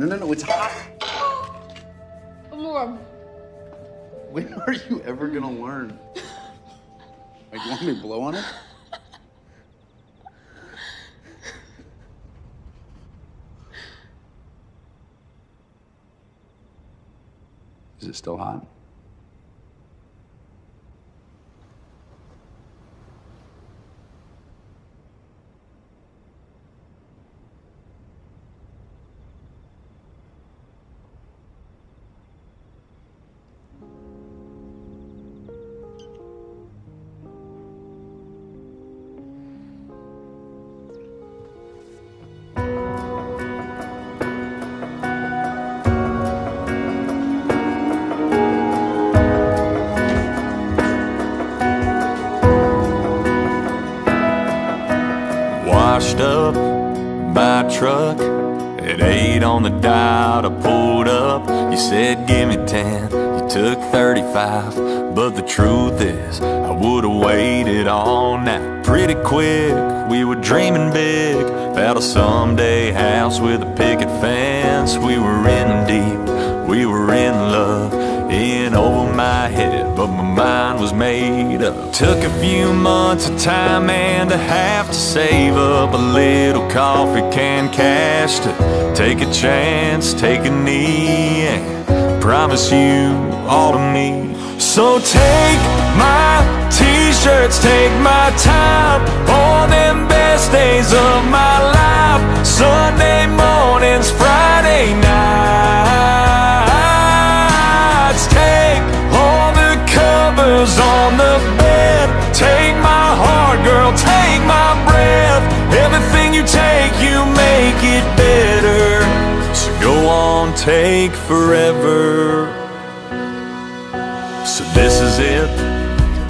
No, no, no, it's hot. I'm warm. When are you ever gonna learn? Like, you want me to blow on it? Is it still hot? Washed up by a truck at eight on the dot. I pulled up. You said, Give me 10. You took 35. But the truth is, I would have waited all night pretty quick. We were dreaming big about a someday house with a picket fence. We were in deep, we were in love, in 7. Took a few months of time and a half to save up a little coffee can cash to take a chance, take a knee, and promise you all to me. So take my t shirts, take my time, all them best days of my life. Everything you make it better. So go on, take forever. So this is it,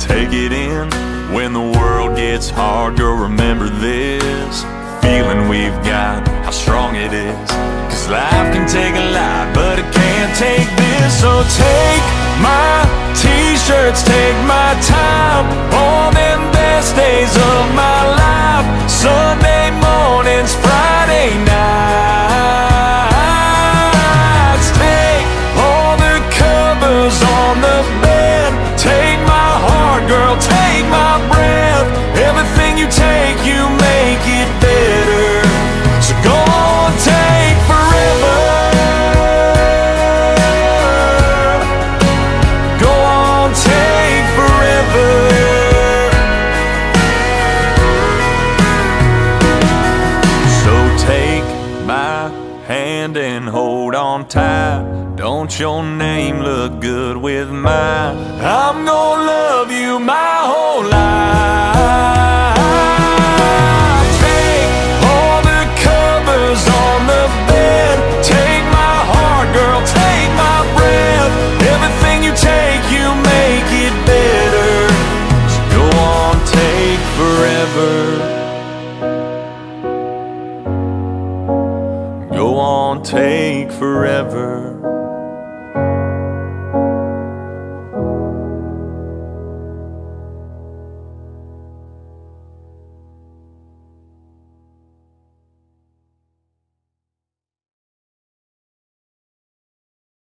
take it in. When the world gets hard, girl, remember this feeling we've got, how strong it is. Cause life can take a lot, but it can't take this. So take my t-shirts, take my time hand and hold on tight. Don't your name look good with mine? I'm gonna love you, my take forever.